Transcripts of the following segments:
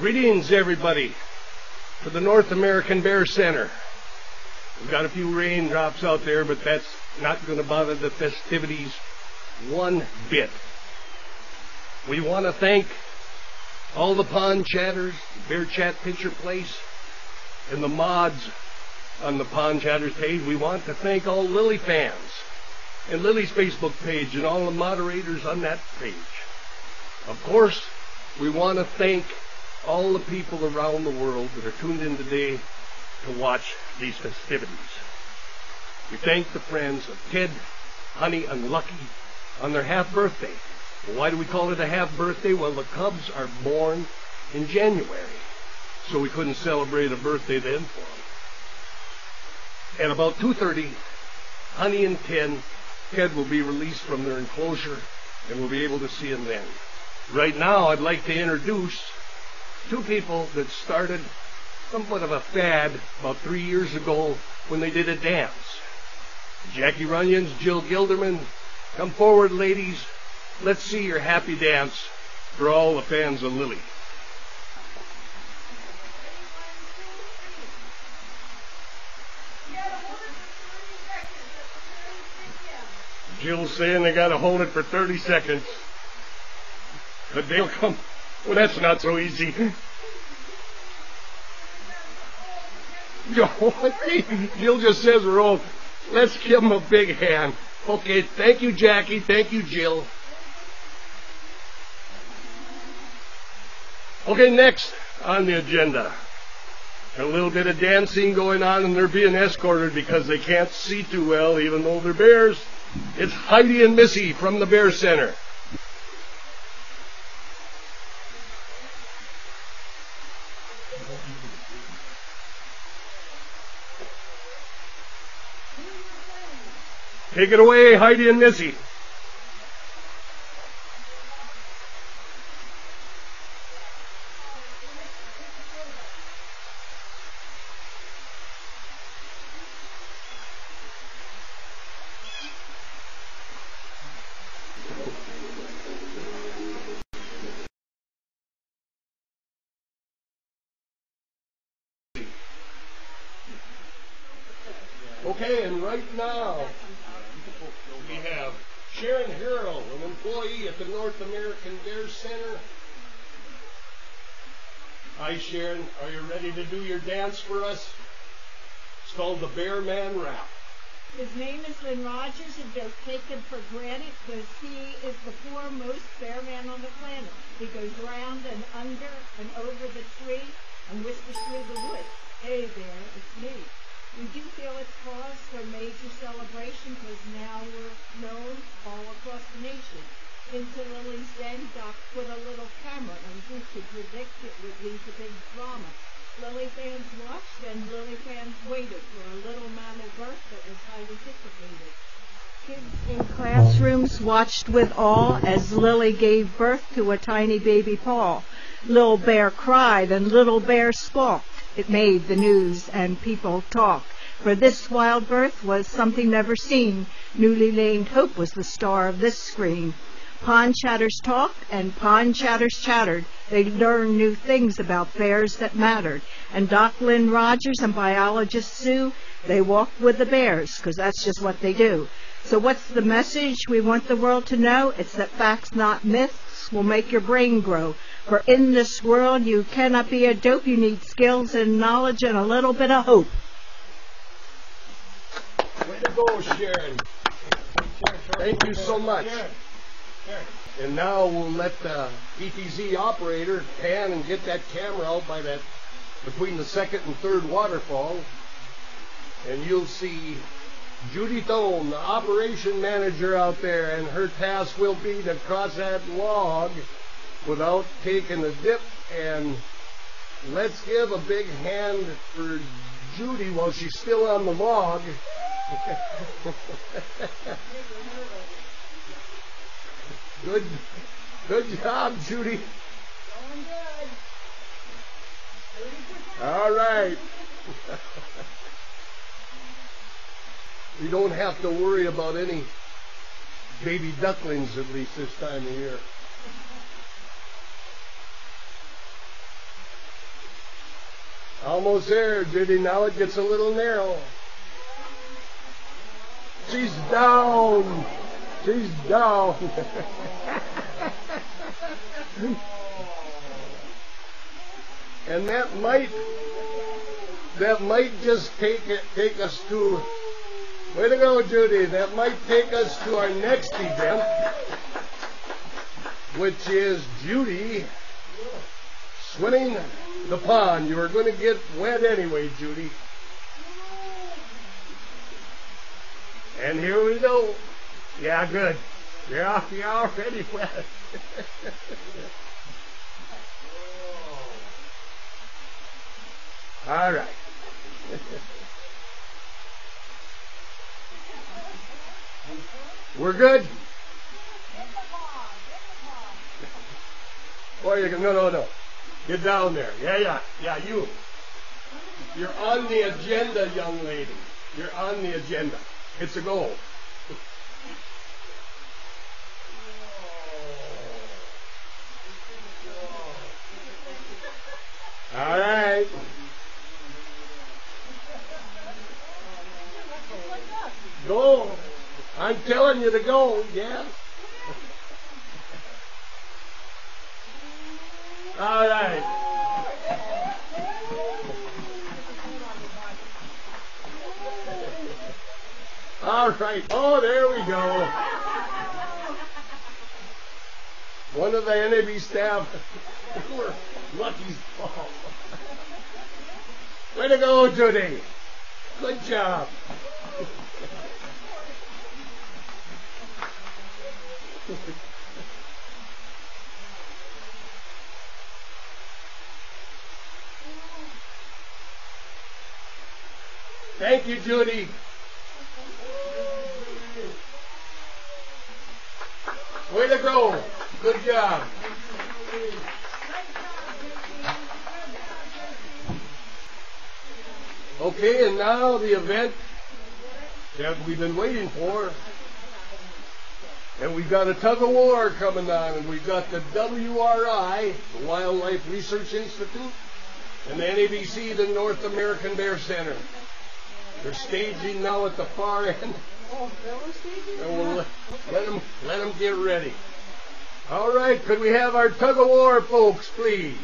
Greetings, everybody, to the North American Bear Center. We've got a few raindrops out there, but that's not going to bother the festivities one bit. We want to thank all the pond chatters, Bear Chat Picture Place, and the mods on the Pond Chatters page. We want to thank all Lily fans and Lily's Facebook page and all the moderators on that page. Of course, we want to thank all the people around the world that are tuned in today to watch these festivities. We thank the friends of Ted, Honey, and Lucky on their half birthday. Well, why do we call it a half birthday? Well, the Cubs are born in January, so we couldn't celebrate a birthday then for them. At about 2.30, Honey and Ted, Ted will be released from their enclosure, and we'll be able to see them then. Right now, I'd like to introduce two people that started somewhat of a fad about three years ago when they did a dance. Jackie Runyons, Jill Gilderman, come forward, ladies. Let's see your happy dance for all the fans of Lily. Jill's saying they got to hold it for 30 seconds. But they'll come. Well, that's not so easy. Jill just says we're old. Let's give him a big hand. Okay, thank you, Jackie. Thank you, Jill. Okay, next on the agenda. A little bit of dancing going on, and they're being escorted because they can't see too well, even though they're bears. It's Heidi and Missy from the Bear Center. Take it away, Heidi and Missy. Okay, and right now Sharon Harrell, an employee at the North American Bear Center. Hi, Sharon. Are you ready to do your dance for us? It's called the Bear Man Rap. His name is Lynn Rogers, and don't take him for granted because he is the foremost bear man on the planet. He goes round and under and over the tree and whispers through the woods. Hey bear, it's me. We do feel it's cause for major celebration because now we're known all across the nation. Into Lily's den, Doc put a little camera, and who could predict it would lead to big drama. Lily fans watched, and Lily fans waited for a little mammal birth that was highly anticipated. Kids in classrooms watched with awe as Lily gave birth to a tiny baby Paul. Little Bear cried and Little Bear squawked. It made the news and people talk. For this wild birth was something never seen. Newly named Hope was the star of this screen. Pond chatters talked and pond chatters chattered. They learned new things about bears that mattered. And Doc Lynn Rogers and biologist Sue, they walked with the bears because that's just what they do. So what's the message we want the world to know? It's that facts, not myths, will make your brain grow. For in this world you cannot be a dope. You need skills and knowledge and a little bit of hope. Way to go, Sharon. Thank you so much. And now we'll let the PTZ operator pan and get that camera out by that between the second and third waterfall. And you'll see Judy Thone, the operation manager out there, and her task will be to cross that log without taking a dip. And let's give a big hand for Judy while she's still on the log. good, good job, Judy. All right. we don't have to worry about any baby ducklings at least this time of year. Almost there, Judy. Now it gets a little narrow. She's down. She's down. and that might that might just take it take us to way to go, Judy. That might take us to our next event, which is Judy swimming the pond. You are going to get wet anyway, Judy. And here we go. Yeah, good. Yeah, you're already wet. All right. We're good. Or you can no no no. Get down there. Yeah, yeah, yeah, you. You're on the agenda, young lady. You're on the agenda. It's a goal. All right. Go. I'm telling you to go. Yeah. All right. All right. Oh, there we go. One of the NAB staff were Lucky's fault. Way to go, Judy. Good job. Thank you, Judy. Way to go. Good job. Okay, and now the event that we've been waiting for. And we've got a tug of war coming on, and we've got the WRI, the Wildlife Research Institute, and the NABC, the North American Bear Center. They're staging now at the far end. And we'll let, let them let them get ready. All right, could we have our tug of war folks, please?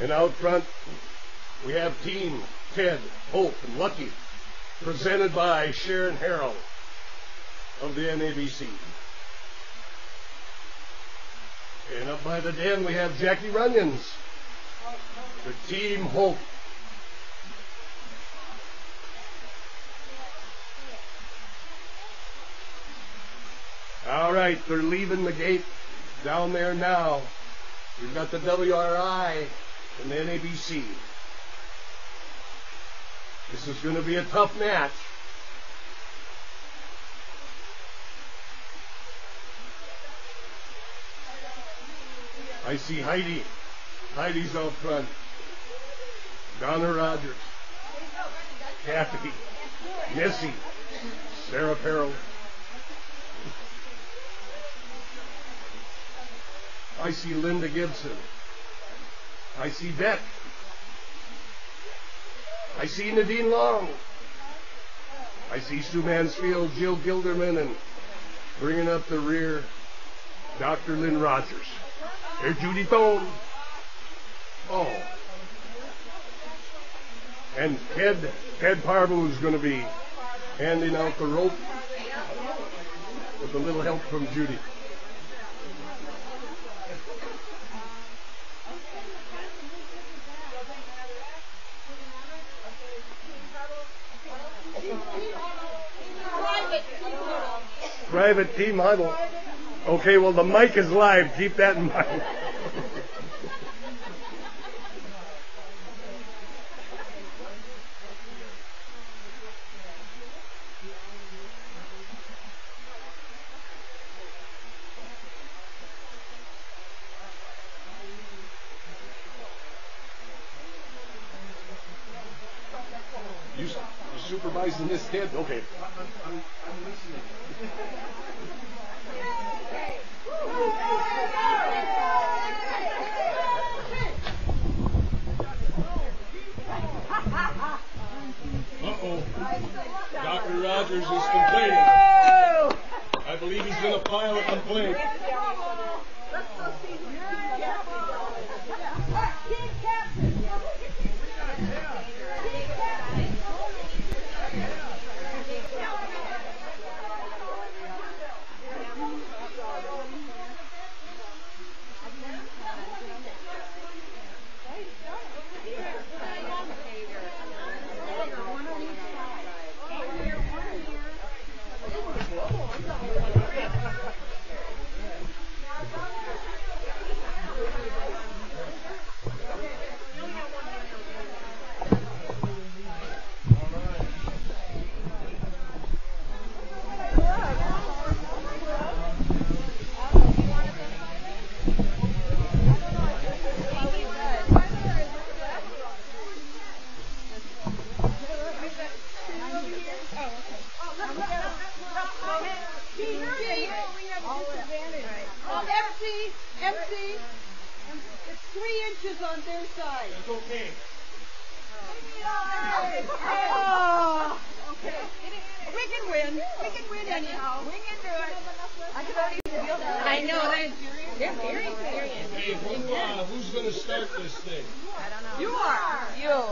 And out front, we have Team Ted, Hope, and Lucky, presented by Sharon Harrell of the NABC. And up by the den, we have Jackie Runyons, the Team Hope. All right, they're leaving the gate down there now. We've got the WRI and the NABC. This is going to be a tough match. I see Heidi. Heidi's out front. Donna Rogers. Kathy. Missy. Sarah Perrell. I see Linda Gibson. I see Beck. I see Nadine Long. I see Sue Mansfield, Jill Gilderman, and bringing up the rear, Dr. Lynn Rogers. There's Judy Thone. Oh. And Ted, Ted Parvo is going to be handing out the rope with a little help from Judy. Private team huddle. Okay, well, the mic is live. Keep that in mind. You, you supervising this kid? Okay. Dr. Rogers is complaining. I believe he's going to file a complaint. Oh, MC, MC, it's three inches on their side. It's okay. Oh, okay. We can win. We can win anyhow. We can do it. I can already feel that. I know. They're, they're very experienced. Hey, who, uh, who's going to start this thing? You are. You.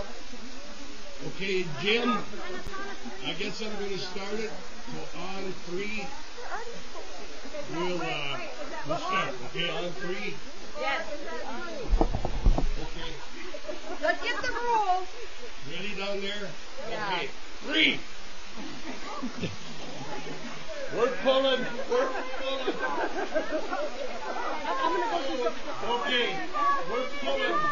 Okay, Jim, I guess I'm going to start it. So on three, we'll, uh, we'll start. Okay, on three. Yes. Okay. Let's get the rules. Ready down there? Yeah. Okay. Three. We're pulling. We're pulling. Okay.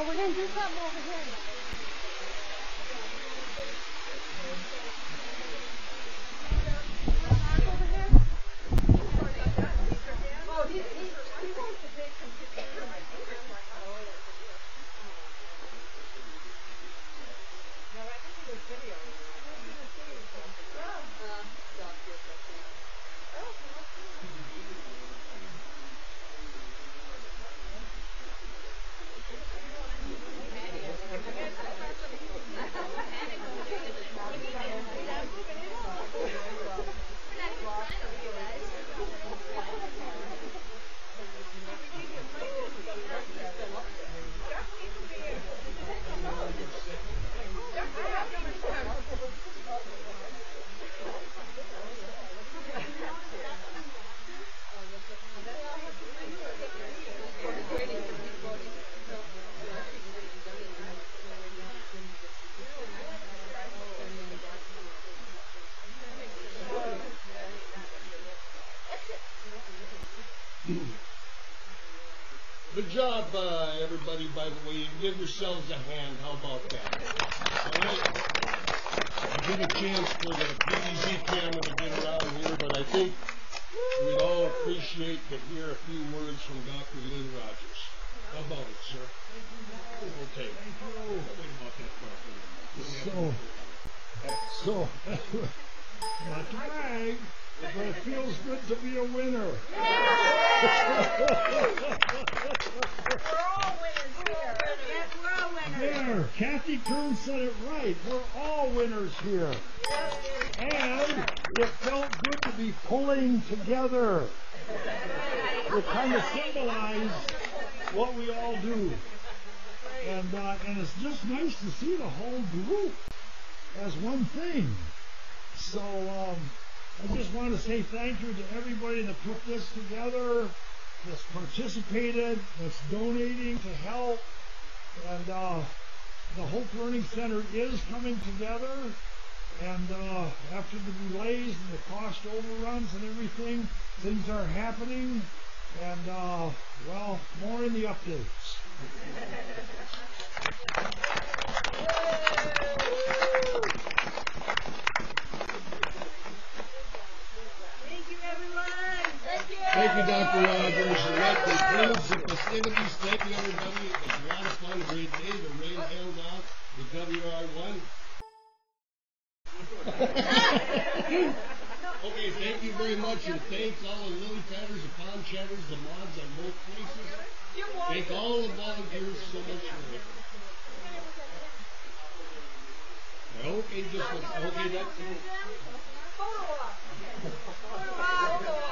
Oh, we're gonna do something over here. Good job, uh, everybody, by the way. Give yourselves a hand. How about that? All right. I get a chance for the PTZ camera to get around here, but I think we'd all appreciate to hear a few words from Dr. Lynn Rogers. How about it, sir? Okay. Wait about that properly. So, so, not to brag, but it feels good to be a winner. There, Kathy Kern said it right. We're all winners here. And it felt good to be pulling together. It kind of symbolized what we all do. And, uh, and it's just nice to see the whole group as one thing. So um, I just want to say thank you to everybody that put this together, that's participated, that's donating to help. And uh, the Hope Learning Center is coming together. And uh, after the delays and the cost overruns and everything, things are happening. And, uh, well, more in the updates. Thank you, everyone. Thank you. Dr. Rogers. That concludes the festivities. Thank you, everybody. It was a lot of fun, a great day. The rain held out with WR1. okay, thank you very much, and thanks all the lily padders, the pond chatters, the mods on both places. Thank all the volunteers so much for it. Okay, just okay. That's Thank